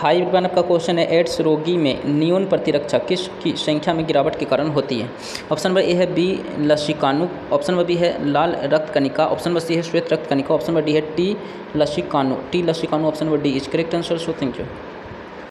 High मानक का question है, एड्स रोगी में न्यून प्रतिरक्षा किस की संख्या में गिरावट के कारण होती है? ऑप्शन नंबर ए है बी लसिकानु। ऑप्शन नंबर बी है लाल रक्त कनिका ऑप्शन नंबर सी है श्वेत रक्त कनिका ऑप्शन नंबर डी है टी लसिकाणु T लसिकानु option number D is correct answer so thank you